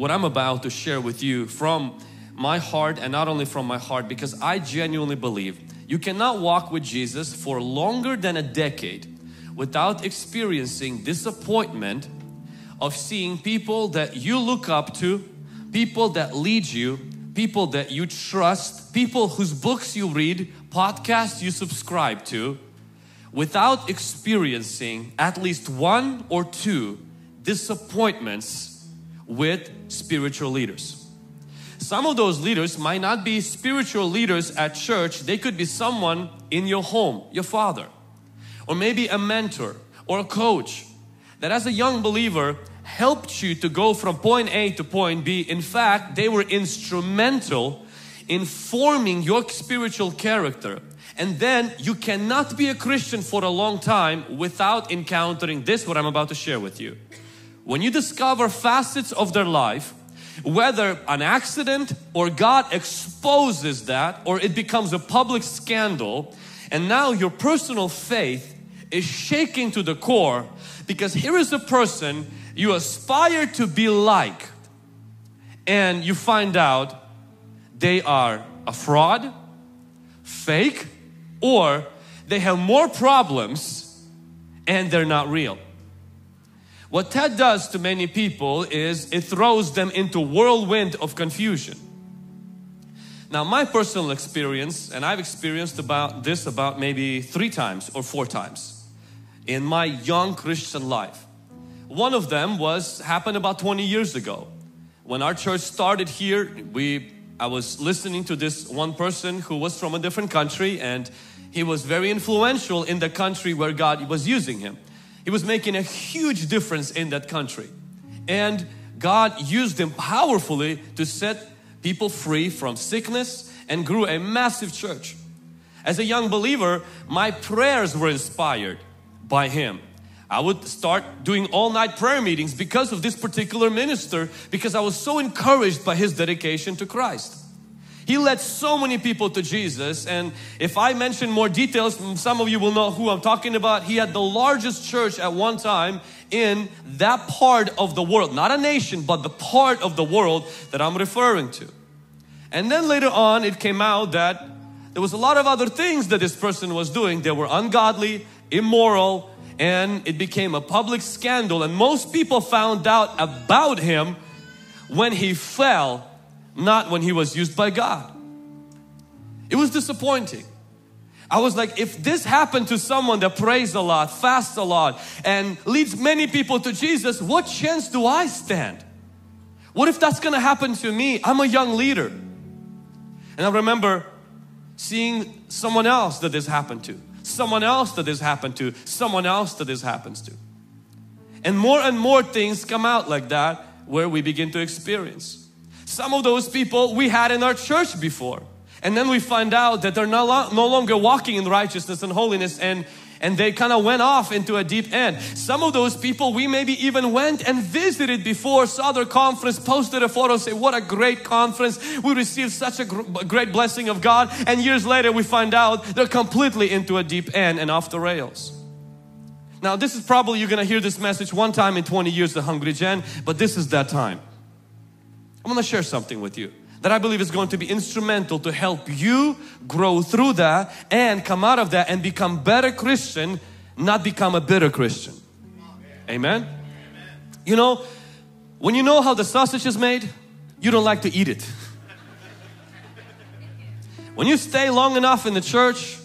what I'm about to share with you from my heart and not only from my heart because I genuinely believe you cannot walk with Jesus for longer than a decade without experiencing disappointment of seeing people that you look up to, people that lead you, people that you trust, people whose books you read, podcasts you subscribe to, without experiencing at least one or two disappointments with spiritual leaders. Some of those leaders might not be spiritual leaders at church, they could be someone in your home, your father, or maybe a mentor or a coach that as a young believer helped you to go from point A to point B. In fact, they were instrumental in forming your spiritual character. And then you cannot be a Christian for a long time without encountering this, what I'm about to share with you. When you discover facets of their life, whether an accident or God exposes that or it becomes a public scandal, and now your personal faith is shaking to the core because here is a person you aspire to be like and you find out they are a fraud, fake, or they have more problems and they're not real. What TED does to many people is it throws them into whirlwind of confusion. Now my personal experience, and I've experienced about this about maybe three times or four times in my young Christian life. One of them was happened about 20 years ago. When our church started here, we I was listening to this one person who was from a different country and he was very influential in the country where God was using him. He was making a huge difference in that country. And God used him powerfully to set people free from sickness and grew a massive church. As a young believer, my prayers were inspired by him. I would start doing all night prayer meetings because of this particular minister because I was so encouraged by his dedication to Christ. He led so many people to Jesus and if I mention more details some of you will know who I'm talking about. He had the largest church at one time in that part of the world. Not a nation but the part of the world that I'm referring to. And then later on it came out that there was a lot of other things that this person was doing. They were ungodly, immoral, and it became a public scandal and most people found out about him when he fell not when he was used by God it was disappointing I was like if this happened to someone that prays a lot fasts a lot and leads many people to Jesus what chance do I stand what if that's gonna happen to me I'm a young leader and I remember seeing someone else that this happened to someone else that this happened to, someone else that this happens to. And more and more things come out like that where we begin to experience. Some of those people we had in our church before. And then we find out that they're no, no longer walking in righteousness and holiness and and they kind of went off into a deep end. Some of those people we maybe even went and visited before, saw their conference, posted a photo, say what a great conference. We received such a gr great blessing of God and years later we find out they're completely into a deep end and off the rails. Now this is probably you're gonna hear this message one time in 20 years the Hungry Gen, but this is that time. I'm gonna share something with you that I believe is going to be instrumental to help you grow through that and come out of that and become better Christian, not become a bitter Christian. Amen? Amen? You know, when you know how the sausage is made, you don't like to eat it. when you stay long enough in the church,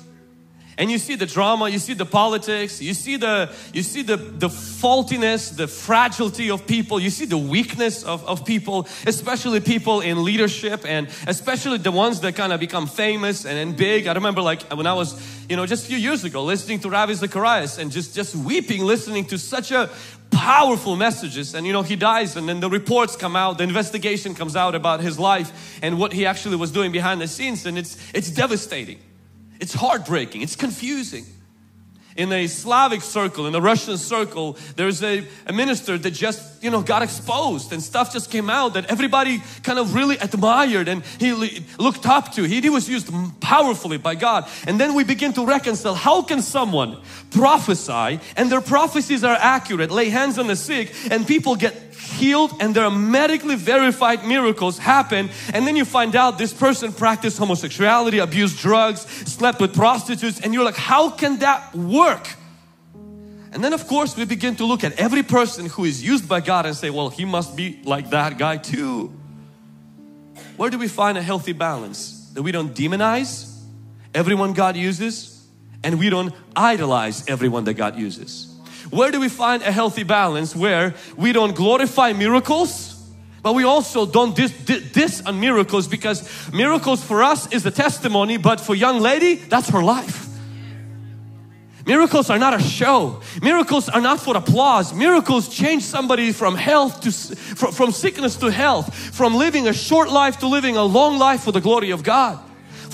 and you see the drama you see the politics you see the you see the the faultiness the fragility of people you see the weakness of, of people especially people in leadership and especially the ones that kind of become famous and, and big. I remember like when i was you know just a few years ago listening to ravi zacharias and just just weeping listening to such a powerful messages. And you know he dies and then the reports come out the investigation comes out about his life and what he actually was doing behind the scenes. And it's it's devastating it's heartbreaking, it's confusing. In a Slavic circle, in a Russian circle, there's a, a minister that just, you know, got exposed and stuff just came out that everybody kind of really admired and he looked up to. He, he was used powerfully by God. And then we begin to reconcile how can someone prophesy and their prophecies are accurate, lay hands on the sick, and people get healed and there are medically verified miracles happen and then you find out this person practiced homosexuality, abused drugs, slept with prostitutes and you're like, how can that work? And then of course we begin to look at every person who is used by God and say, well, he must be like that guy too. Where do we find a healthy balance? That we don't demonize everyone God uses and we don't idolize everyone that God uses. Where do we find a healthy balance where we don't glorify miracles but we also don't dis, on miracles because miracles for us is a testimony but for young lady that's her life. Miracles are not a show. Miracles are not for applause. Miracles change somebody from health to from, from sickness to health, from living a short life to living a long life for the glory of God.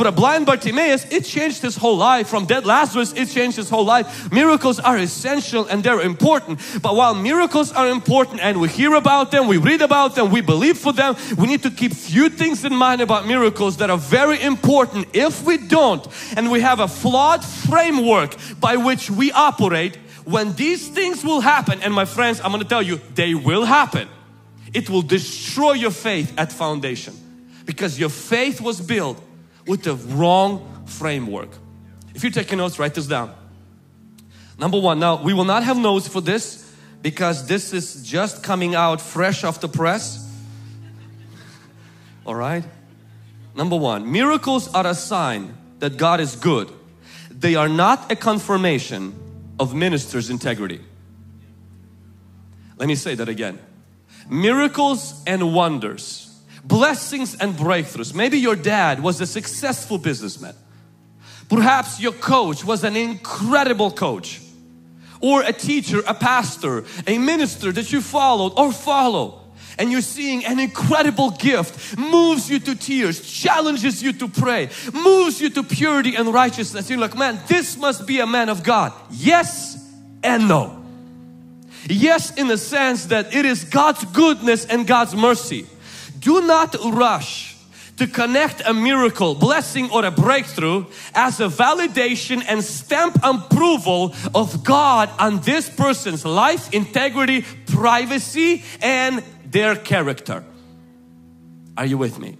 For a blind Bartimaeus, it changed his whole life. From dead Lazarus, it changed his whole life. Miracles are essential and they're important. But while miracles are important and we hear about them, we read about them, we believe for them, we need to keep few things in mind about miracles that are very important. If we don't, and we have a flawed framework by which we operate, when these things will happen, and my friends, I'm going to tell you, they will happen. It will destroy your faith at foundation because your faith was built with the wrong framework. If you're taking notes, write this down. Number one, now we will not have notes for this because this is just coming out fresh off the press. All right. Number one, miracles are a sign that God is good. They are not a confirmation of minister's integrity. Let me say that again. Miracles and wonders blessings and breakthroughs. Maybe your dad was a successful businessman. Perhaps your coach was an incredible coach or a teacher, a pastor, a minister that you followed or follow and you're seeing an incredible gift moves you to tears, challenges you to pray, moves you to purity and righteousness. You're like, man, this must be a man of God. Yes and no. Yes, in the sense that it is God's goodness and God's mercy do not rush to connect a miracle, blessing or a breakthrough as a validation and stamp approval of God on this person's life, integrity, privacy and their character. Are you with me?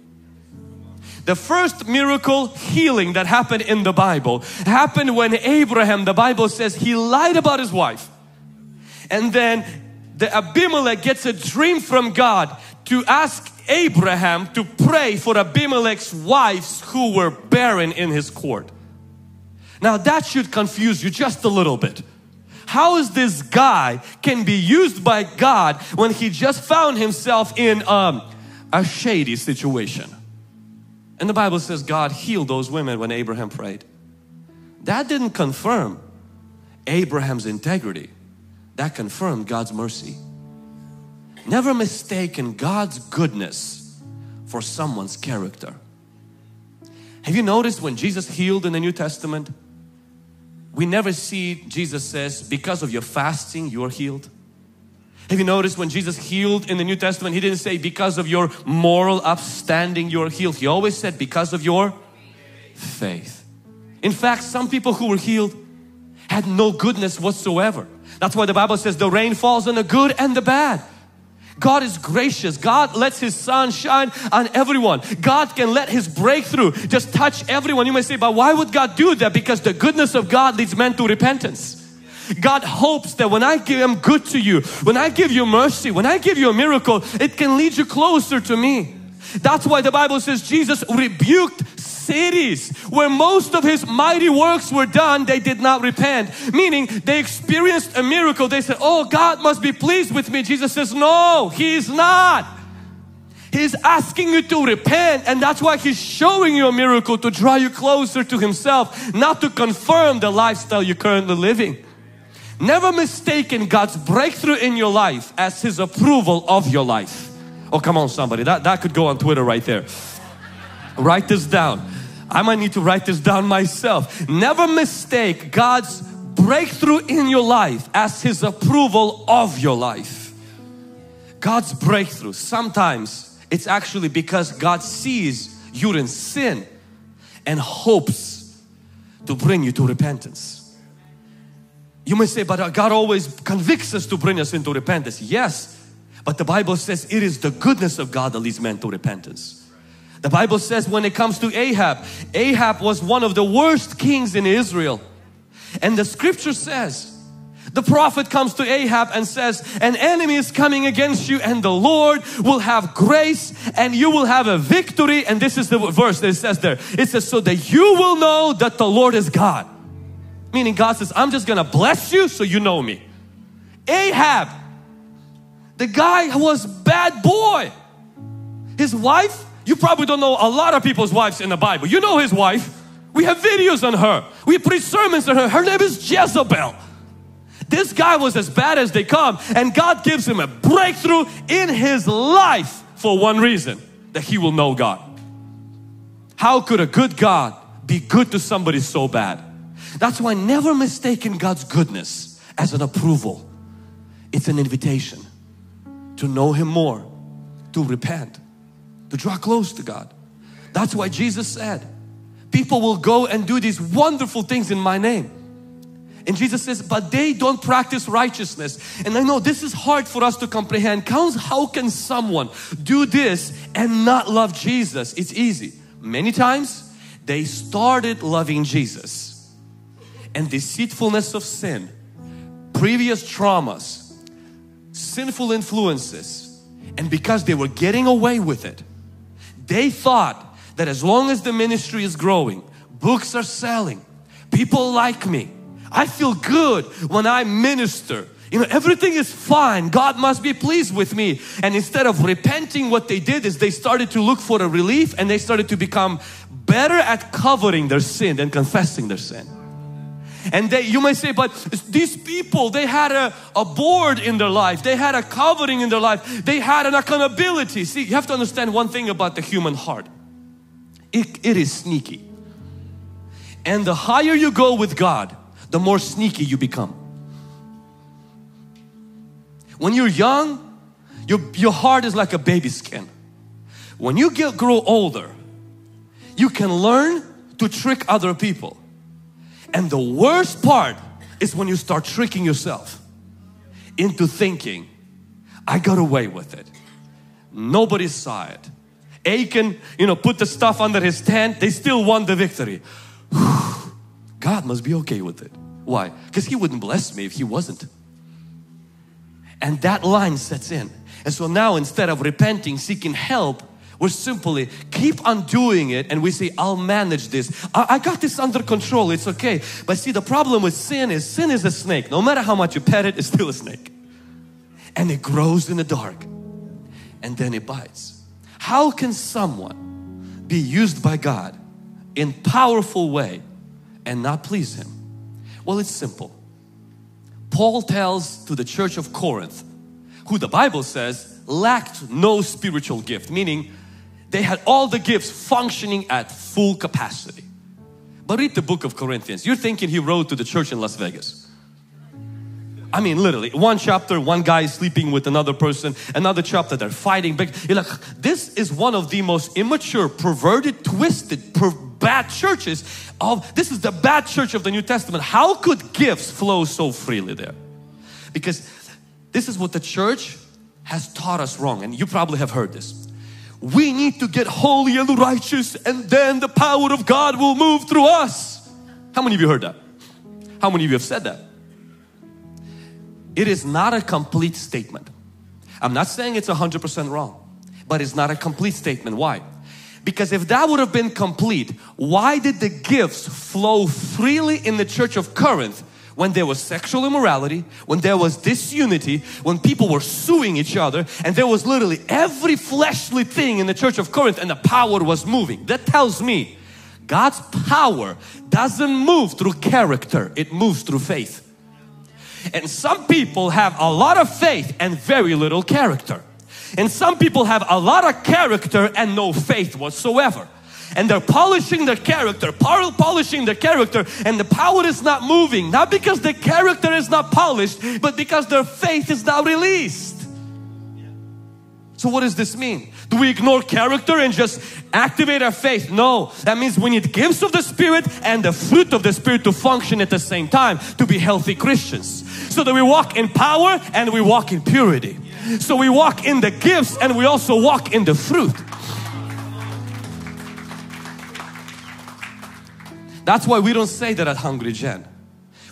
The first miracle healing that happened in the Bible happened when Abraham, the Bible says he lied about his wife. And then the Abimelech gets a dream from God to ask Abraham to pray for Abimelech's wives who were barren in his court. Now that should confuse you just a little bit. How is this guy can be used by God when he just found himself in um, a shady situation? And the Bible says God healed those women when Abraham prayed. That didn't confirm Abraham's integrity. That confirmed God's mercy. Never mistaken God's goodness for someone's character. Have you noticed when Jesus healed in the New Testament, we never see Jesus says, because of your fasting, you're healed. Have you noticed when Jesus healed in the New Testament, He didn't say because of your moral upstanding you're healed. He always said because of your faith. In fact, some people who were healed had no goodness whatsoever. That's why the Bible says the rain falls on the good and the bad. God is gracious. God lets His sun shine on everyone. God can let His breakthrough just touch everyone. You may say, but why would God do that? Because the goodness of God leads men to repentance. God hopes that when I give Him good to you, when I give you mercy, when I give you a miracle, it can lead you closer to me. That's why the Bible says Jesus rebuked cities where most of his mighty works were done, they did not repent. Meaning they experienced a miracle. They said, Oh, God must be pleased with me. Jesus says, No, He's not. He's asking you to repent and that's why He's showing you a miracle to draw you closer to Himself, not to confirm the lifestyle you're currently living. Never mistaken God's breakthrough in your life as His approval of your life. Oh, come on somebody, that, that could go on Twitter right there. Write this down. I might need to write this down myself. Never mistake God's breakthrough in your life as His approval of your life. God's breakthrough, sometimes it's actually because God sees you're in sin and hopes to bring you to repentance. You may say, but uh, God always convicts us to bring us into repentance. Yes, But the Bible says it is the goodness of God that leads men to repentance. The Bible says when it comes to Ahab, Ahab was one of the worst kings in Israel. And the scripture says, the prophet comes to Ahab and says, an enemy is coming against you and the Lord will have grace and you will have a victory. And this is the verse that it says there. It says, so that you will know that the Lord is God. Meaning God says, I'm just gonna bless you so you know me. Ahab, the guy who was bad boy. His wife, you probably don't know a lot of people's wives in the Bible. You know his wife. We have videos on her. We preach sermons on her. Her name is Jezebel. This guy was as bad as they come and God gives him a breakthrough in his life for one reason that he will know God. How could a good God be good to somebody so bad? That's why never mistaken God's goodness as an approval. It's an invitation to know Him more, to repent, to draw close to God. That's why Jesus said, people will go and do these wonderful things in my name. And Jesus says, but they don't practice righteousness. And I know this is hard for us to comprehend. How can someone do this and not love Jesus? It's easy. Many times they started loving Jesus and deceitfulness of sin, previous traumas, sinful influences, and because they were getting away with it, they thought that as long as the ministry is growing, books are selling, people like me, I feel good when I minister. You know, everything is fine. God must be pleased with me. And instead of repenting, what they did is they started to look for a relief and they started to become better at covering their sin than confessing their sin. And they, you may say, but these people, they had a, a board in their life. They had a covering in their life. They had an accountability. See, you have to understand one thing about the human heart. It, it is sneaky. And the higher you go with God, the more sneaky you become. When you're young, your, your heart is like a baby skin. When you get grow older, you can learn to trick other people. And the worst part is when you start tricking yourself into thinking, I got away with it. Nobody saw it. Achan, you know, put the stuff under his tent. They still won the victory. God must be okay with it. Why? Because He wouldn't bless me if He wasn't. And that line sets in. And so now instead of repenting, seeking help, we simply keep on doing it and we say, I'll manage this. I, I, got this under control. It's okay. But see, the problem with sin is sin is a snake. No matter how much you pet it, it's still a snake. And it grows in the dark and then it bites. How can someone be used by God in powerful way and not please Him? Well, it's simple. Paul tells to the church of Corinth, who the Bible says lacked no spiritual gift, meaning they had all the gifts functioning at full capacity. But read the book of Corinthians. You're thinking he wrote to the church in Las Vegas. I mean, literally, one chapter, one guy is sleeping with another person, another chapter, they're fighting. You're like, this is one of the most immature, perverted, twisted, per bad churches of, this is the bad church of the New Testament. How could gifts flow so freely there? Because this is what the church has taught us wrong, and you probably have heard this we need to get holy and righteous and then the power of God will move through us. How many of you heard that? How many of you have said that? It is not a complete statement. I'm not saying it's 100% wrong, but it's not a complete statement. Why? Because if that would have been complete, why did the gifts flow freely in the church of Corinth when there was sexual immorality, when there was disunity, when people were suing each other, and there was literally every fleshly thing in the church of Corinth, and the power was moving. That tells me God's power doesn't move through character, it moves through faith. And some people have a lot of faith and very little character. And some people have a lot of character and no faith whatsoever and they're polishing their character, polishing their character and the power is not moving. Not because the character is not polished, but because their faith is not released. So what does this mean? Do we ignore character and just activate our faith? No, that means we need gifts of the Spirit and the fruit of the Spirit to function at the same time to be healthy Christians. So that we walk in power and we walk in purity. So we walk in the gifts and we also walk in the fruit. That's why we don't say that at Hungry Gen.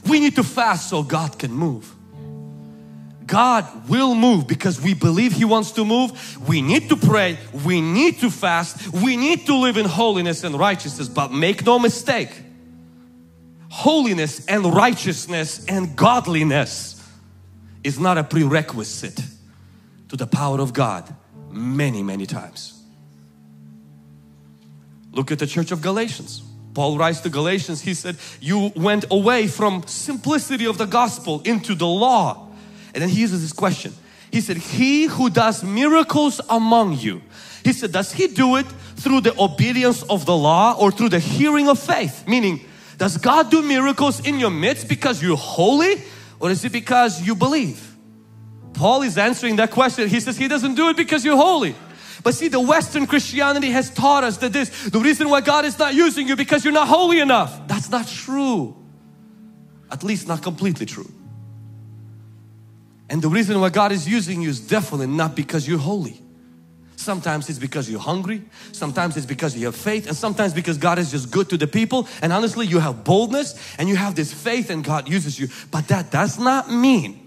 We need to fast so God can move. God will move because we believe He wants to move. We need to pray. We need to fast. We need to live in holiness and righteousness. But make no mistake, holiness and righteousness and godliness is not a prerequisite to the power of God many, many times. Look at the church of Galatians. Paul writes to Galatians, he said, You went away from simplicity of the gospel into the law. And then he uses this question. He said, He who does miracles among you, he said, Does he do it through the obedience of the law or through the hearing of faith? Meaning, does God do miracles in your midst because you're holy or is it because you believe? Paul is answering that question. He says, He doesn't do it because you're holy. But see, the Western Christianity has taught us that this, the reason why God is not using you because you're not holy enough. That's not true. At least not completely true. And the reason why God is using you is definitely not because you're holy. Sometimes it's because you're hungry, sometimes it's because you have faith, and sometimes because God is just good to the people. And honestly, you have boldness and you have this faith, and God uses you. But that does not mean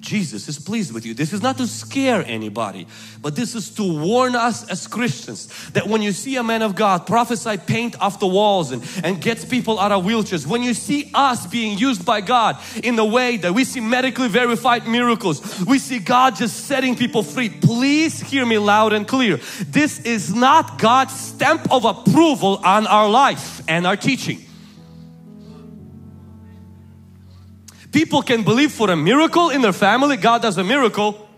Jesus is pleased with you. This is not to scare anybody, but this is to warn us as Christians that when you see a man of God prophesy paint off the walls and, and gets people out of wheelchairs, when you see us being used by God in the way that we see medically verified miracles, we see God just setting people free, please hear me loud and clear. This is not God's stamp of approval on our life and our teaching. People can believe for a miracle in their family, God does a miracle,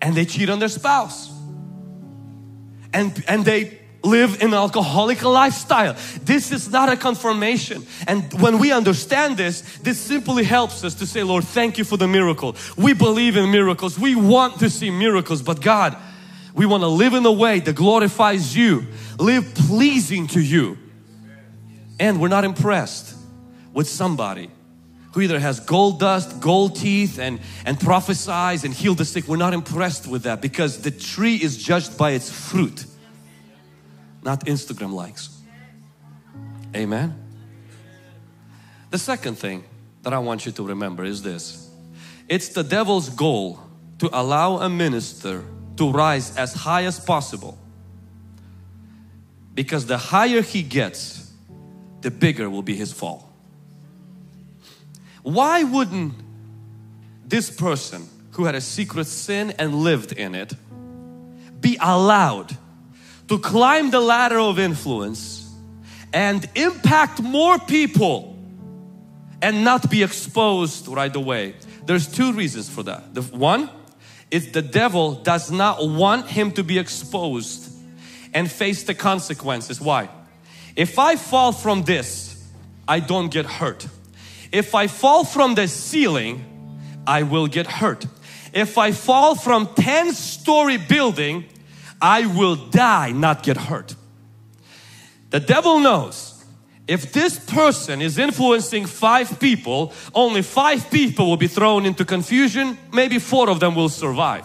and they cheat on their spouse. And, and they live in an alcoholic lifestyle. This is not a confirmation. And when we understand this, this simply helps us to say, Lord, thank you for the miracle. We believe in miracles. We want to see miracles, but God, we want to live in a way that glorifies you, live pleasing to you. And we're not impressed with somebody who either has gold dust, gold teeth and, and prophesies and heal the sick. We're not impressed with that because the tree is judged by its fruit, not Instagram likes. Amen. The second thing that I want you to remember is this. It's the devil's goal to allow a minister to rise as high as possible. Because the higher he gets, the bigger will be his fall. Why wouldn't this person who had a secret sin and lived in it be allowed to climb the ladder of influence and impact more people and not be exposed right away? There's two reasons for that. The one is the devil does not want him to be exposed and face the consequences. Why? If I fall from this, I don't get hurt. If I fall from the ceiling, I will get hurt. If I fall from 10 story building, I will die, not get hurt. The devil knows if this person is influencing five people, only five people will be thrown into confusion, maybe four of them will survive.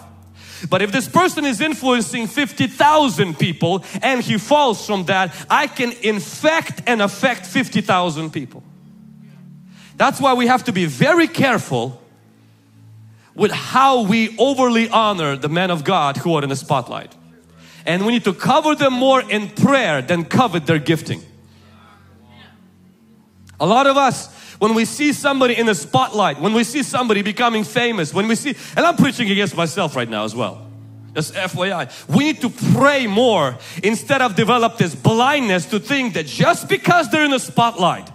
But if this person is influencing 50,000 people and he falls from that, I can infect and affect 50,000 people. That's why we have to be very careful with how we overly honor the men of God who are in the spotlight. And we need to cover them more in prayer than covet their gifting. A lot of us, when we see somebody in the spotlight, when we see somebody becoming famous, when we see, and I'm preaching against myself right now as well. Just FYI. We need to pray more instead of develop this blindness to think that just because they're in the spotlight,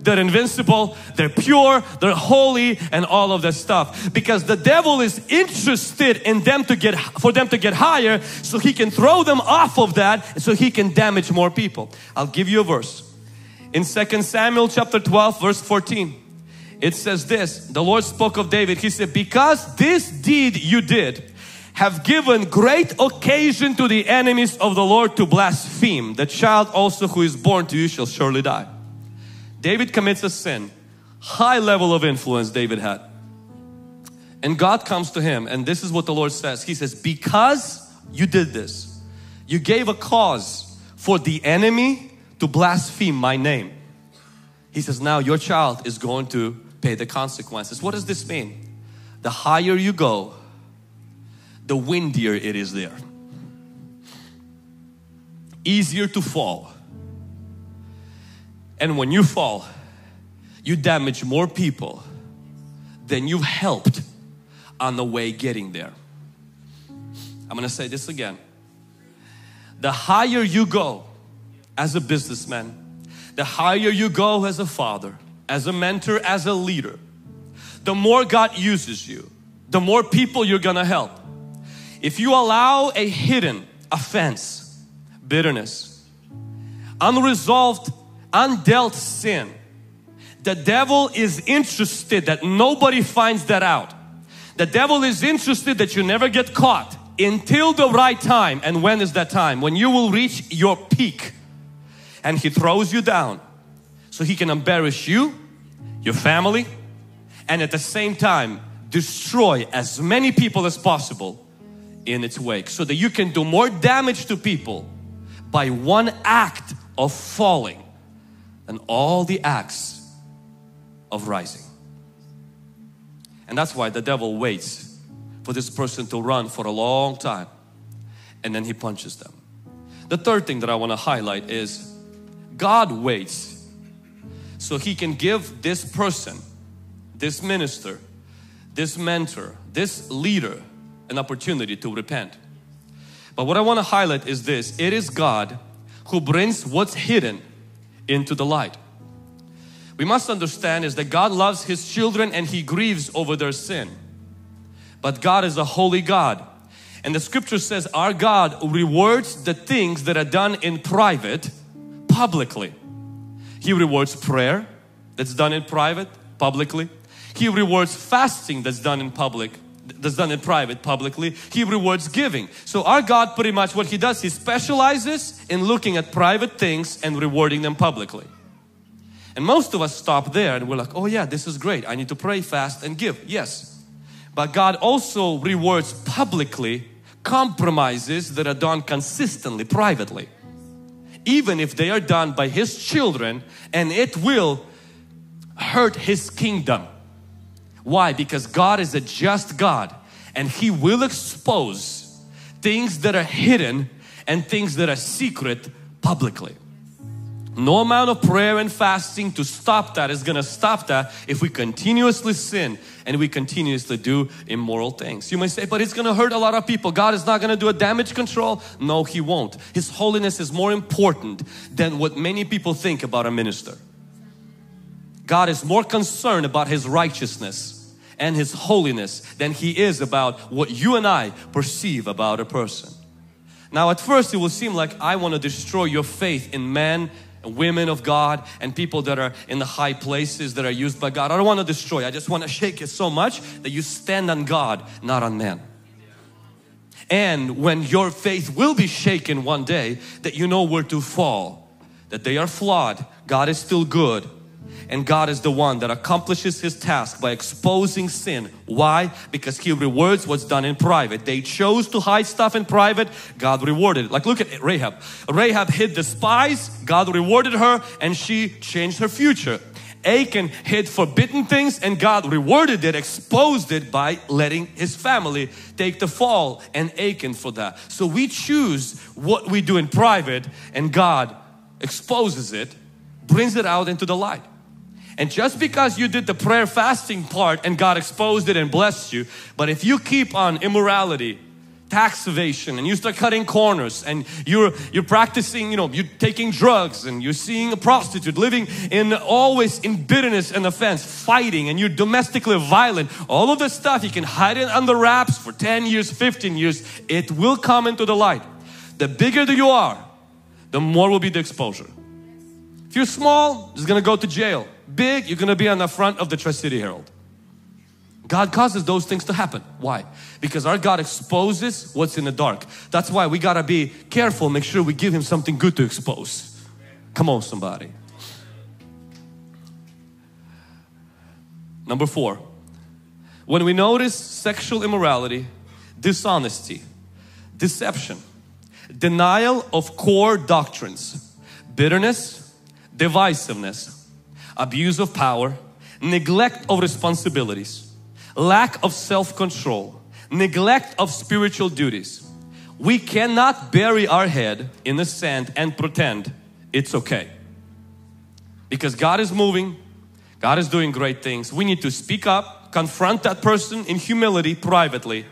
they're invincible, they're pure, they're holy and all of that stuff. Because the devil is interested in them to get, for them to get higher so he can throw them off of that so he can damage more people. I'll give you a verse. In 2 Samuel chapter 12 verse 14 it says this, the Lord spoke of David, he said, because this deed you did have given great occasion to the enemies of the Lord to blaspheme. The child also who is born to you shall surely die. David commits a sin. High level of influence David had. And God comes to him and this is what the Lord says. He says, because you did this, you gave a cause for the enemy to blaspheme my name. He says, now your child is going to pay the consequences. What does this mean? The higher you go, the windier it is there. Easier to fall. And when you fall, you damage more people than you've helped on the way getting there. I'm going to say this again. The higher you go as a businessman, the higher you go as a father, as a mentor, as a leader, the more God uses you, the more people you're gonna help. If you allow a hidden offense, bitterness, unresolved, undealt sin, the devil is interested that nobody finds that out. The devil is interested that you never get caught until the right time. And when is that time? When you will reach your peak and he throws you down so he can embarrass you, your family, and at the same time destroy as many people as possible in its wake so that you can do more damage to people by one act of falling than all the acts of rising. And that's why the devil waits for this person to run for a long time and then he punches them. The third thing that I want to highlight is God waits so he can give this person, this minister, this mentor, this leader an opportunity to repent. But what I want to highlight is this it is God who brings what's hidden into the light. We must understand is that God loves His children and He grieves over their sin. But God is a holy God. And the scripture says our God rewards the things that are done in private publicly. He rewards prayer that's done in private publicly. He rewards fasting that's done in public that's done in private publicly. He rewards giving. So our God pretty much what He does, He specializes in looking at private things and rewarding them publicly. And most of us stop there and we're like, oh yeah, this is great. I need to pray, fast and give. Yes. But God also rewards publicly compromises that are done consistently, privately. Even if they are done by His children and it will hurt His kingdom. Why? Because God is a just God and He will expose things that are hidden and things that are secret publicly. No amount of prayer and fasting to stop that is going to stop that if we continuously sin and we continuously do immoral things. You may say, but it's going to hurt a lot of people. God is not going to do a damage control. No, He won't. His holiness is more important than what many people think about a minister. God is more concerned about His righteousness and His holiness than He is about what you and I perceive about a person. Now at first it will seem like I want to destroy your faith in man women of God and people that are in the high places that are used by God. I don't want to destroy. I just want to shake it so much that you stand on God, not on man. And when your faith will be shaken one day, that you know where to fall, that they are flawed, God is still good, and God is the one that accomplishes His task by exposing sin. Why? Because He rewards what's done in private. They chose to hide stuff in private, God rewarded it. Like look at Rahab. Rahab hid the spies, God rewarded her and she changed her future. Achan hid forbidden things and God rewarded it, exposed it by letting his family take the fall and Achan for that. So we choose what we do in private and God exposes it, brings it out into the light. And just because you did the prayer fasting part and God exposed it and blessed you, but if you keep on immorality, tax evasion and you start cutting corners and you're you're practicing you know you're taking drugs and you're seeing a prostitute living in always in bitterness and offense fighting and you're domestically violent all of this stuff you can hide it under wraps for 10 years 15 years it will come into the light. The bigger that you are the more will be the exposure. If you're small it's gonna go to jail big, you're going to be on the front of the Tri-City Herald. God causes those things to happen. Why? Because our God exposes what's in the dark. That's why we got to be careful, make sure we give Him something good to expose. Come on somebody. Number four, when we notice sexual immorality, dishonesty, deception, denial of core doctrines, bitterness, divisiveness, abuse of power, neglect of responsibilities, lack of self-control, neglect of spiritual duties. We cannot bury our head in the sand and pretend it's okay. Because God is moving, God is doing great things. We need to speak up, confront that person in humility privately,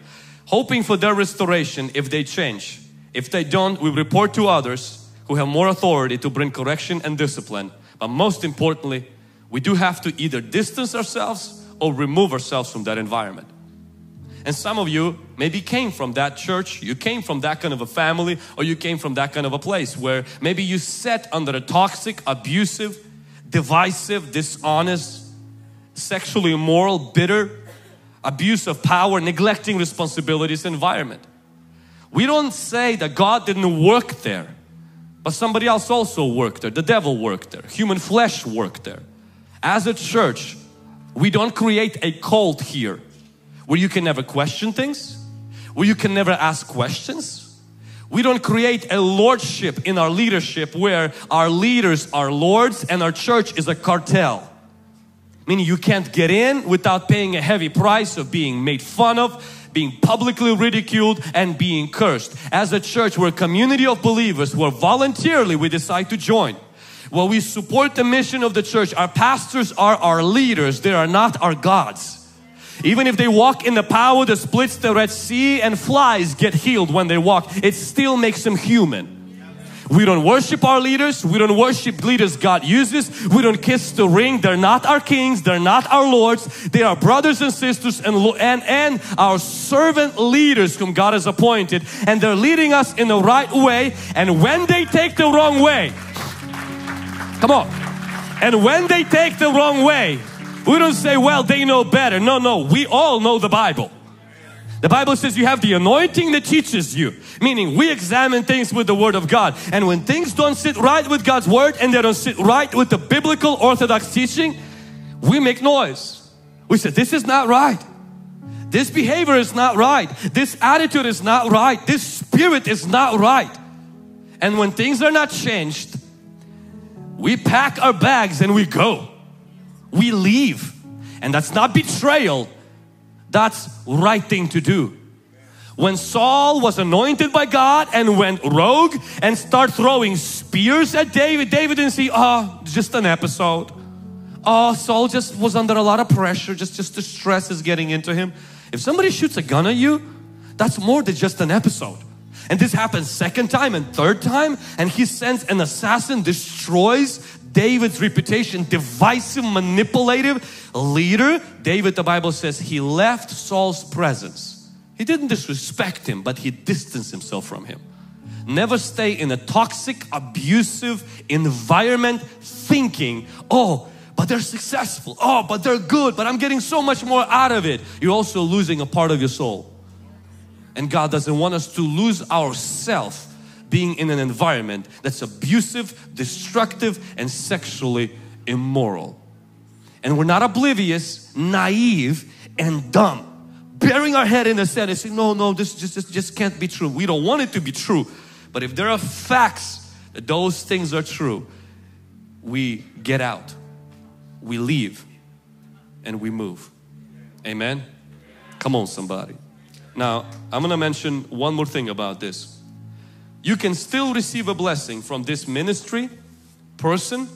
hoping for their restoration if they change. If they don't, we report to others who have more authority to bring correction and discipline. But most importantly, we do have to either distance ourselves or remove ourselves from that environment. And some of you maybe came from that church, you came from that kind of a family, or you came from that kind of a place where maybe you sat under a toxic, abusive, divisive, dishonest, sexually immoral, bitter, abuse of power, neglecting responsibilities environment. We don't say that God didn't work there, but somebody else also worked there. The devil worked there. Human flesh worked there. As a church, we don't create a cult here where you can never question things, where you can never ask questions. We don't create a lordship in our leadership where our leaders are lords and our church is a cartel. Meaning you can't get in without paying a heavy price of being made fun of, being publicly ridiculed and being cursed. As a church, we're a community of believers where voluntarily we decide to join. Well, we support the mission of the church. Our pastors are our leaders. They are not our gods. Even if they walk in the power that splits the Red Sea and flies get healed when they walk, it still makes them human. We don't worship our leaders. We don't worship leaders God uses. We don't kiss the ring. They're not our kings. They're not our lords. They are brothers and sisters and, and, and our servant leaders whom God has appointed. And they're leading us in the right way. And when they take the wrong way, come on. And when they take the wrong way, we don't say, well, they know better. No, no, we all know the Bible. The Bible says you have the anointing that teaches you, meaning we examine things with the Word of God. And when things don't sit right with God's Word and they don't sit right with the biblical orthodox teaching, we make noise. We say, this is not right. This behavior is not right. This attitude is not right. This spirit is not right. And when things are not changed, we pack our bags and we go we leave. And that's not betrayal, that's right thing to do. When Saul was anointed by God and went rogue and start throwing spears at David, David didn't see, oh, just an episode. Oh, Saul just was under a lot of pressure, just, just the stress is getting into him. If somebody shoots a gun at you, that's more than just an episode. And this happens second time and third time and he sends an assassin, destroys David's reputation, divisive, manipulative leader. David, the Bible says, he left Saul's presence. He didn't disrespect him, but he distanced himself from him. Never stay in a toxic, abusive environment thinking, oh, but they're successful. Oh, but they're good, but I'm getting so much more out of it. You're also losing a part of your soul. And God doesn't want us to lose ourselves being in an environment that's abusive, destructive, and sexually immoral. And we're not oblivious, naive, and dumb. Burying our head in the sand and saying, no, no, this just, just, just can't be true. We don't want it to be true. But if there are facts that those things are true, we get out, we leave, and we move. Amen? Come on, somebody. Now, I'm going to mention one more thing about this you can still receive a blessing from this ministry, person,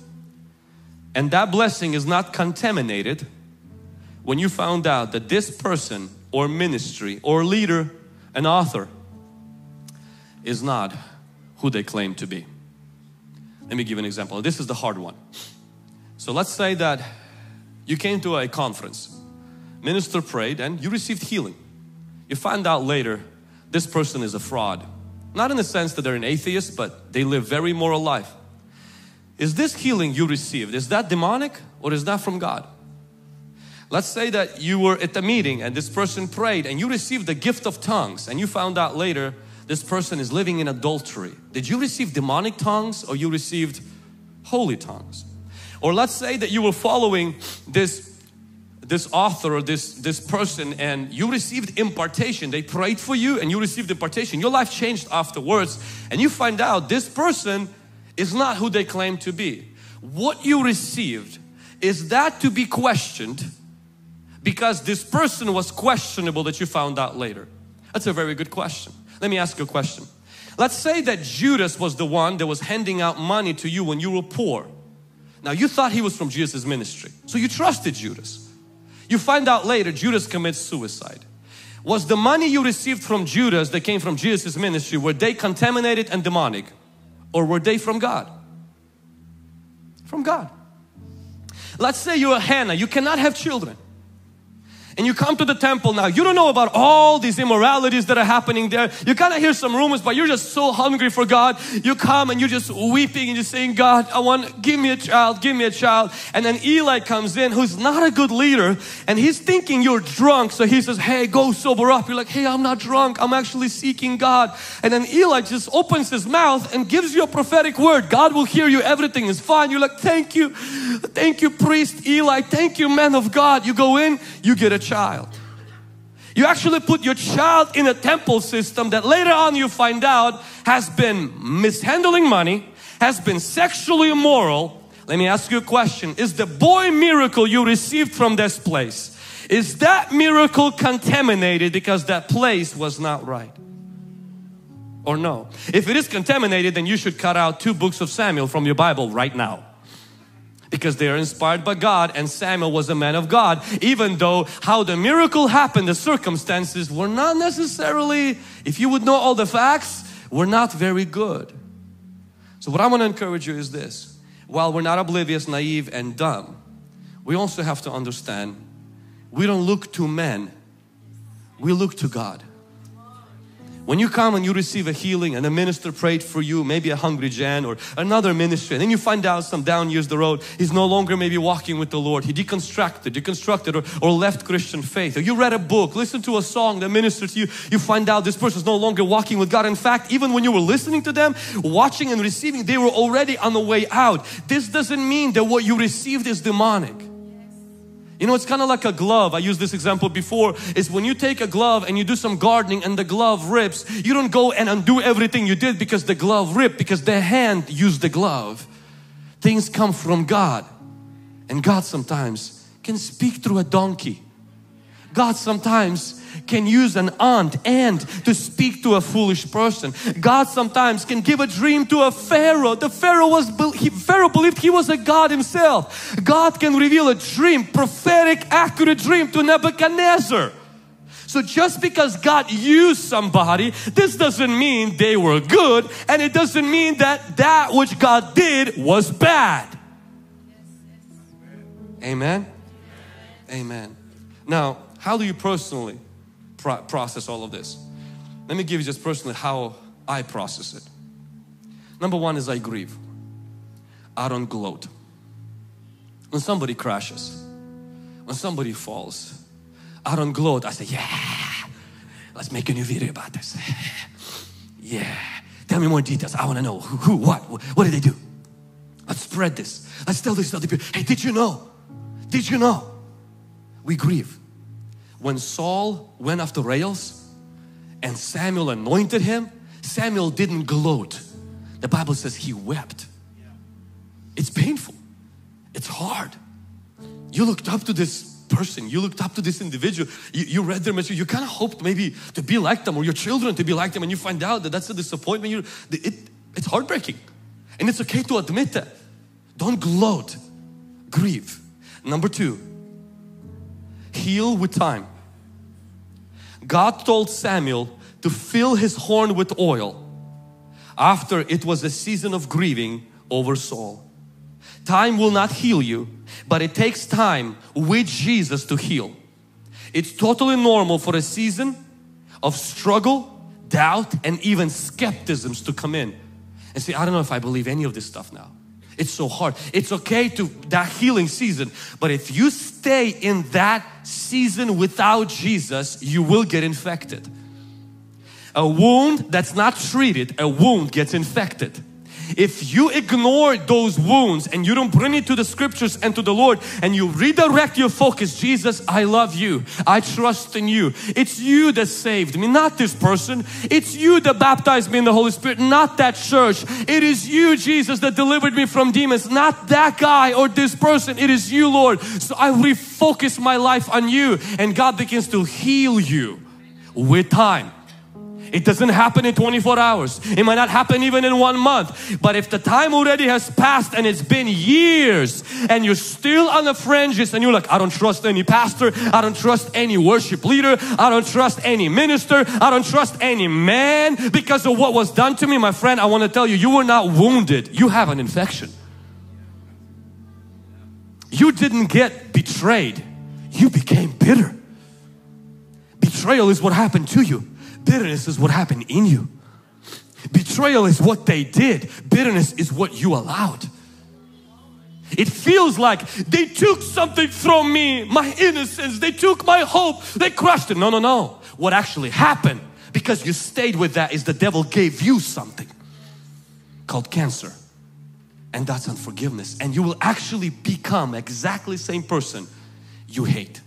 and that blessing is not contaminated when you found out that this person or ministry or leader, an author, is not who they claim to be. Let me give an example. This is the hard one. So let's say that you came to a conference, minister prayed, and you received healing. You find out later this person is a fraud not in the sense that they're an atheist, but they live very moral life. Is this healing you received, is that demonic or is that from God? Let's say that you were at the meeting and this person prayed and you received the gift of tongues and you found out later this person is living in adultery. Did you receive demonic tongues or you received holy tongues? Or let's say that you were following this this author or this this person and you received impartation. They prayed for you and you received impartation. Your life changed afterwards and you find out this person is not who they claim to be. What you received is that to be questioned because this person was questionable that you found out later? That's a very good question. Let me ask you a question. Let's say that Judas was the one that was handing out money to you when you were poor. Now you thought he was from Jesus' ministry. So you trusted Judas. You find out later Judas commits suicide. Was the money you received from Judas that came from Jesus' ministry, were they contaminated and demonic? Or were they from God? From God. Let's say you're Hannah, you cannot have children and you come to the temple now, you don't know about all these immoralities that are happening there. You kind of hear some rumors, but you're just so hungry for God. You come and you're just weeping and you're saying, God, I want, give me a child, give me a child. And then Eli comes in, who's not a good leader, and he's thinking you're drunk. So he says, Hey, go sober up. You're like, Hey, I'm not drunk. I'm actually seeking God. And then Eli just opens his mouth and gives you a prophetic word. God will hear you. Everything is fine. You're like, Thank you. Thank you, priest Eli. Thank you, man of God. You go in, you get a child. You actually put your child in a temple system that later on you find out has been mishandling money, has been sexually immoral. Let me ask you a question. Is the boy miracle you received from this place, is that miracle contaminated because that place was not right? Or no? If it is contaminated, then you should cut out two books of Samuel from your Bible right now because they are inspired by God and Samuel was a man of God even though how the miracle happened the circumstances were not necessarily if you would know all the facts were not very good. So what I want to encourage you is this. While we're not oblivious naive and dumb we also have to understand we don't look to men we look to God when you come and you receive a healing and a minister prayed for you, maybe a Hungry Gen or another ministry, and then you find out some down years the road, he's no longer maybe walking with the Lord. He deconstructed, deconstructed or, or left Christian faith. Or you read a book, listen to a song that ministered to you, you find out this person is no longer walking with God. In fact, even when you were listening to them, watching and receiving, they were already on the way out. This doesn't mean that what you received is demonic. You know, it's kind of like a glove. I used this example before. Is when you take a glove and you do some gardening and the glove rips, you don't go and undo everything you did because the glove ripped, because the hand used the glove. Things come from God. And God sometimes can speak through a donkey. God sometimes can use an aunt and to speak to a foolish person. God sometimes can give a dream to a Pharaoh. The Pharaoh was he, Pharaoh believed he was a God himself. God can reveal a dream, prophetic, accurate dream to Nebuchadnezzar. So just because God used somebody, this doesn't mean they were good and it doesn't mean that that which God did was bad. Amen. Amen. Now, how do you personally pro process all of this? Let me give you just personally how I process it. Number one is I grieve. I don't gloat. When somebody crashes, when somebody falls, I don't gloat. I say, yeah, let's make a new video about this. yeah, tell me more details. I want to know who, who, what, what did they do? Let's spread this. Let's tell this to other people. Hey, did you know? Did you know? We grieve when Saul went off the rails and Samuel anointed him, Samuel didn't gloat. The Bible says he wept. It's painful. It's hard. You looked up to this person, you looked up to this individual, you, you read their message, you kind of hoped maybe to be like them or your children to be like them and you find out that that's a disappointment. You, it, it's heartbreaking. And it's okay to admit that. Don't gloat, grieve. Number two, heal with time. God told Samuel to fill his horn with oil after it was a season of grieving over Saul. Time will not heal you, but it takes time with Jesus to heal. It's totally normal for a season of struggle, doubt, and even skepticisms to come in and say, I don't know if I believe any of this stuff now. It's so hard. It's okay to that healing season, but if you stay in that season without Jesus, you will get infected. A wound that's not treated, a wound gets infected. If you ignore those wounds and you don't bring it to the scriptures and to the Lord and you redirect your focus, Jesus, I love you. I trust in you. It's you that saved me, not this person. It's you that baptized me in the Holy Spirit, not that church. It is you, Jesus, that delivered me from demons, not that guy or this person. It is you, Lord. So I refocus my life on you and God begins to heal you with time. It doesn't happen in 24 hours. It might not happen even in one month. But if the time already has passed and it's been years and you're still on the fringes and you're like, I don't trust any pastor, I don't trust any worship leader, I don't trust any minister, I don't trust any man because of what was done to me, my friend, I want to tell you, you were not wounded. You have an infection. You didn't get betrayed. You became bitter. Betrayal is what happened to you. Bitterness is what happened in you. Betrayal is what they did. Bitterness is what you allowed. It feels like they took something from me, my innocence, they took my hope, they crushed it. No, no, no. What actually happened, because you stayed with that, is the devil gave you something called cancer. And that's unforgiveness. And you will actually become exactly same person you hate.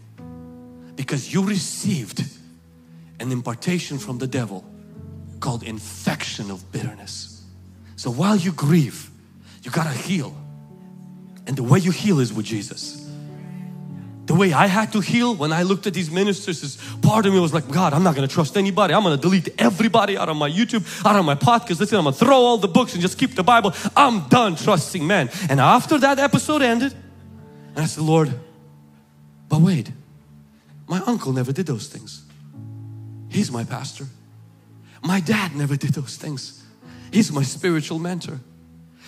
Because you received an impartation from the devil called infection of bitterness. So while you grieve, you gotta heal. And the way you heal is with Jesus. The way I had to heal when I looked at these ministers is part of me was like, God, I'm not gonna trust anybody. I'm gonna delete everybody out of my YouTube, out of my podcast. Listen, I'm gonna throw all the books and just keep the Bible. I'm done trusting men. And after that episode ended, I said, Lord, but wait, my uncle never did those things. He's my pastor. My dad never did those things. He's my spiritual mentor.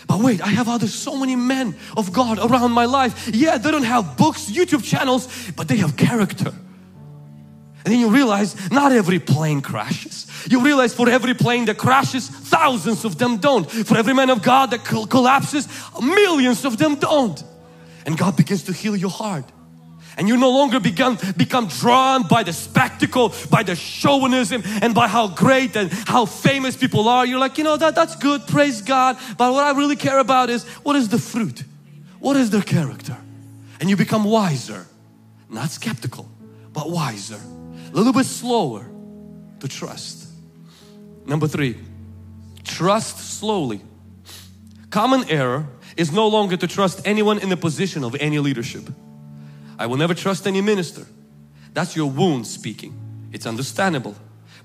But wait, I have other so many men of God around my life. Yeah, they don't have books, YouTube channels, but they have character. And then you realize not every plane crashes. You realize for every plane that crashes, thousands of them don't. For every man of God that collapses, millions of them don't. And God begins to heal your heart and you no longer become, become drawn by the spectacle, by the chauvinism and by how great and how famous people are. You're like, you know, that, that's good, praise God. But what I really care about is what is the fruit? What is their character? And you become wiser, not skeptical, but wiser, a little bit slower to trust. Number three, trust slowly. Common error is no longer to trust anyone in the position of any leadership. I will never trust any minister. That's your wound speaking. It's understandable.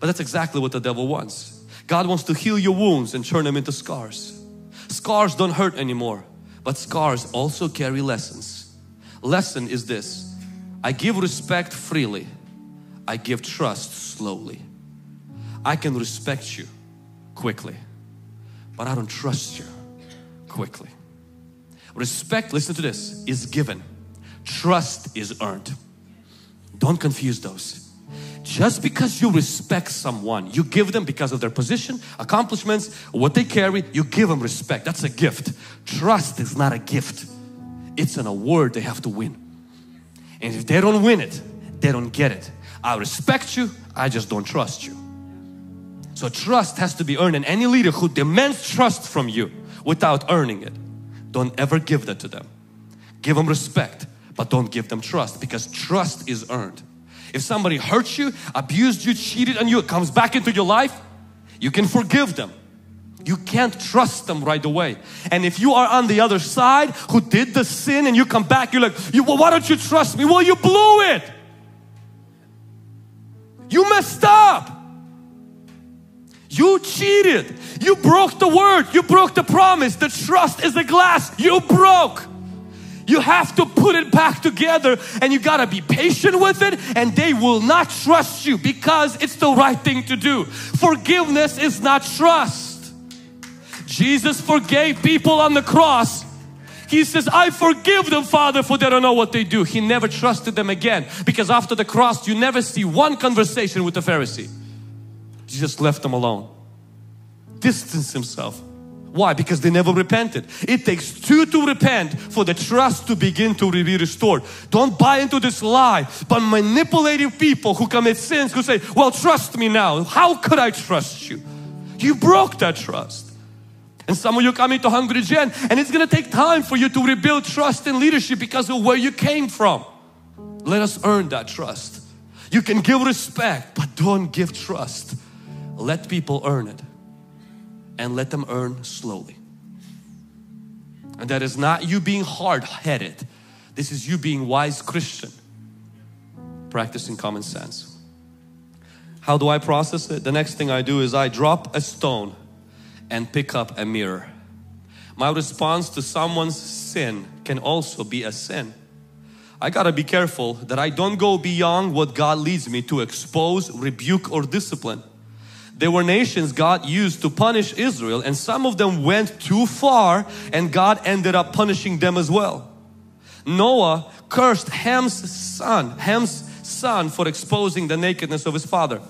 But that's exactly what the devil wants. God wants to heal your wounds and turn them into scars. Scars don't hurt anymore, but scars also carry lessons. Lesson is this I give respect freely, I give trust slowly. I can respect you quickly, but I don't trust you quickly. Respect, listen to this, is given Trust is earned. Don't confuse those. Just because you respect someone, you give them because of their position, accomplishments, what they carry, you give them respect. That's a gift. Trust is not a gift. It's an award they have to win. And if they don't win it, they don't get it. I respect you, I just don't trust you. So trust has to be earned and any leader who demands trust from you without earning it, don't ever give that to them. Give them respect but don't give them trust because trust is earned. If somebody hurts you, abused you, cheated on you, it comes back into your life, you can forgive them. You can't trust them right away. And if you are on the other side who did the sin and you come back, you're like, you, well, why don't you trust me? Well, you blew it. You messed up. You cheated. You broke the word. You broke the promise. The trust is a glass you broke. You have to put it back together and you got to be patient with it and they will not trust you because it's the right thing to do. Forgiveness is not trust. Jesus forgave people on the cross. He says, I forgive them, Father, for they don't know what they do. He never trusted them again because after the cross, you never see one conversation with the Pharisee. Jesus left them alone, distanced himself. Why? Because they never repented. It takes two to repent for the trust to begin to be restored. Don't buy into this lie, but manipulative people who commit sins who say, well, trust me now. How could I trust you? You broke that trust. And some of you coming to Hungry Gen and it's going to take time for you to rebuild trust in leadership because of where you came from. Let us earn that trust. You can give respect, but don't give trust. Let people earn it and let them earn slowly. And that is not you being hard-headed. This is you being wise Christian, practicing common sense. How do I process it? The next thing I do is I drop a stone and pick up a mirror. My response to someone's sin can also be a sin. I gotta be careful that I don't go beyond what God leads me to expose, rebuke, or discipline. There were nations God used to punish Israel, and some of them went too far, and God ended up punishing them as well. Noah cursed Ham's son, Ham's son, for exposing the nakedness of his father.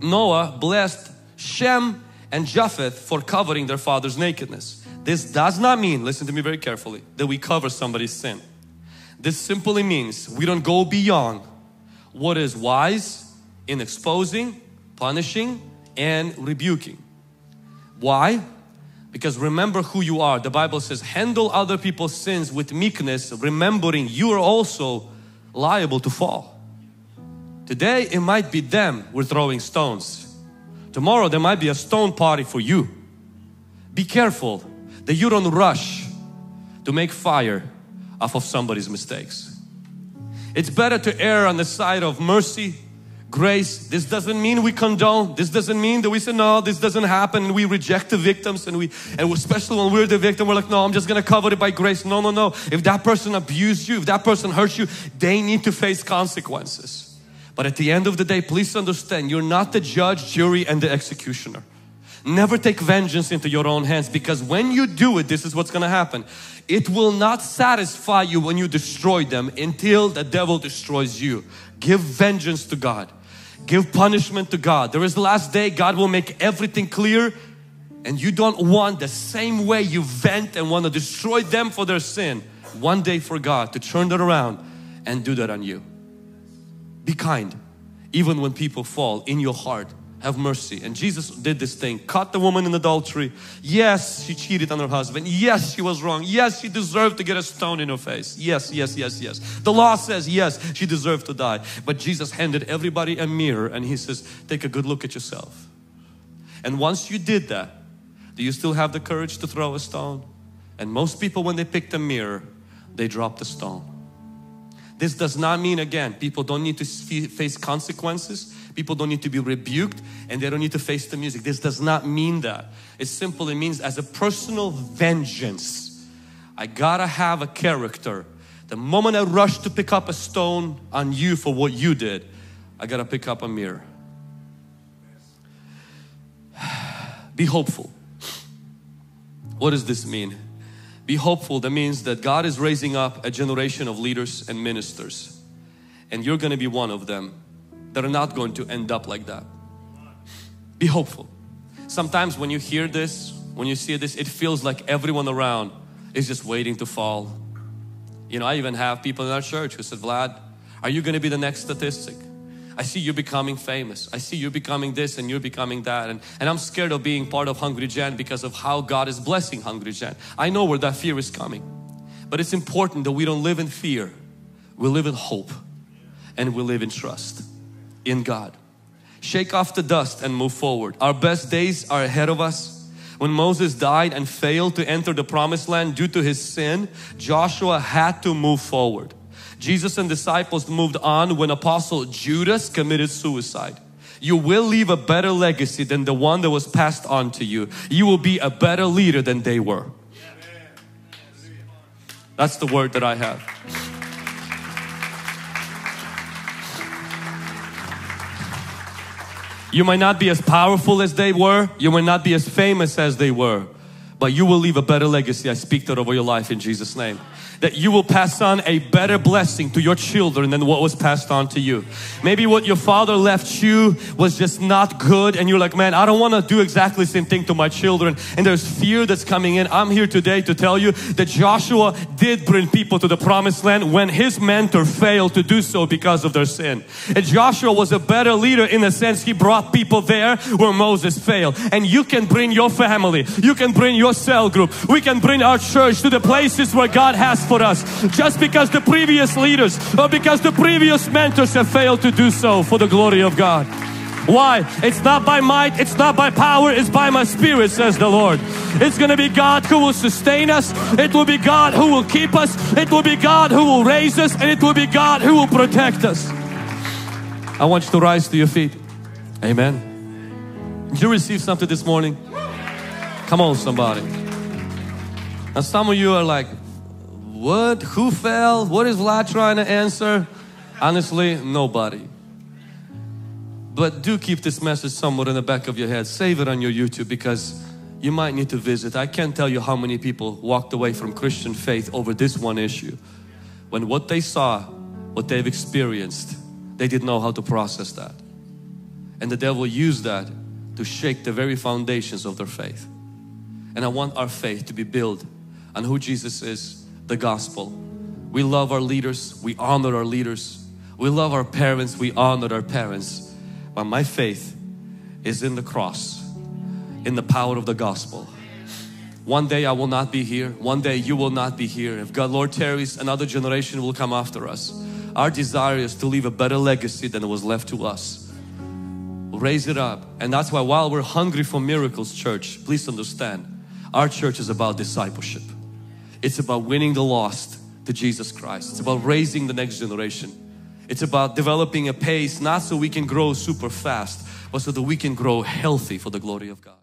Noah blessed Shem and Japheth for covering their father's nakedness. This does not mean, listen to me very carefully, that we cover somebody's sin. This simply means we don't go beyond what is wise in exposing, punishing, and rebuking. Why? Because remember who you are. The Bible says, handle other people's sins with meekness, remembering you are also liable to fall. Today it might be them we're throwing stones. Tomorrow there might be a stone party for you. Be careful that you don't rush to make fire off of somebody's mistakes. It's better to err on the side of mercy, grace. This doesn't mean we condone. This doesn't mean that we say no, this doesn't happen and we reject the victims and we and especially when we're the victim, we're like, no, I'm just gonna cover it by grace. No, no, no. If that person abused you, if that person hurt you, they need to face consequences. But at the end of the day, please understand, you're not the judge, jury and the executioner. Never take vengeance into your own hands because when you do it, this is what's going to happen. It will not satisfy you when you destroy them until the devil destroys you. Give vengeance to God. Give punishment to God. There is the last day, God will make everything clear and you don't want the same way you vent and want to destroy them for their sin. One day for God to turn that around and do that on you. Be kind. Even when people fall in your heart, have mercy. And Jesus did this thing, caught the woman in adultery. Yes, she cheated on her husband. Yes, she was wrong. Yes, she deserved to get a stone in her face. Yes, yes, yes, yes. The law says yes, she deserved to die. But Jesus handed everybody a mirror and He says, take a good look at yourself. And once you did that, do you still have the courage to throw a stone? And most people when they pick the mirror, they drop the stone. This does not mean again, people don't need to face consequences. People don't need to be rebuked and they don't need to face the music. This does not mean that. It simply means as a personal vengeance, I gotta have a character. The moment I rush to pick up a stone on you for what you did, I gotta pick up a mirror. Be hopeful. What does this mean? Be hopeful, that means that God is raising up a generation of leaders and ministers. And you're going to be one of them that are not going to end up like that. Be hopeful. Sometimes when you hear this, when you see this, it feels like everyone around is just waiting to fall. You know, I even have people in our church who said, Vlad, are you going to be the next statistic? I see you becoming famous. I see you becoming this and you're becoming that. And, and I'm scared of being part of Hungry Gen because of how God is blessing Hungry Gen. I know where that fear is coming. But it's important that we don't live in fear. We live in hope and we live in trust in God. Shake off the dust and move forward. Our best days are ahead of us. When Moses died and failed to enter the promised land due to his sin, Joshua had to move forward. Jesus and disciples moved on when apostle Judas committed suicide. You will leave a better legacy than the one that was passed on to you. You will be a better leader than they were. That's the word that I have. You might not be as powerful as they were. You might not be as famous as they were. but you will leave a better legacy. I speak that over your life in Jesus' name. That you will pass on a better blessing to your children than what was passed on to you. Maybe what your father left you was just not good and you're like, man, I don't want to do exactly the same thing to my children. And there's fear that's coming in. I'm here today to tell you that Joshua did bring people to the promised land when his mentor failed to do so because of their sin. And Joshua was a better leader in the sense he brought people there where Moses failed. And you can bring your family, you can bring your cell group, we can bring our church to the places where God has for us. Just because the previous leaders or because the previous mentors have failed to do so for the glory of God. Why? It's not by might, it's not by power, it's by my spirit, says the Lord. It's going to be God who will sustain us, it will be God who will keep us, it will be God who will raise us, and it will be God who will protect us. I want you to rise to your feet. Amen. Did you receive something this morning? Come on, somebody. Now, some of you are like, what? Who fell? What is Vlad trying to answer? Honestly, nobody. But do keep this message somewhere in the back of your head. Save it on your YouTube because you might need to visit. I can't tell you how many people walked away from Christian faith over this one issue. When what they saw, what they've experienced, they didn't know how to process that. And the devil used that to shake the very foundations of their faith. And I want our faith to be built on who Jesus is, the gospel. We love our leaders, we honor our leaders. We love our parents, we honor our parents. But my faith is in the cross, in the power of the gospel. One day I will not be here. One day you will not be here. If God Lord tarries, another generation will come after us. Our desire is to leave a better legacy than it was left to us. Raise it up. And that's why while we're hungry for miracles, church, please understand, our church is about discipleship. It's about winning the lost to Jesus Christ. It's about raising the next generation. It's about developing a pace, not so we can grow super fast, but so that we can grow healthy for the glory of God.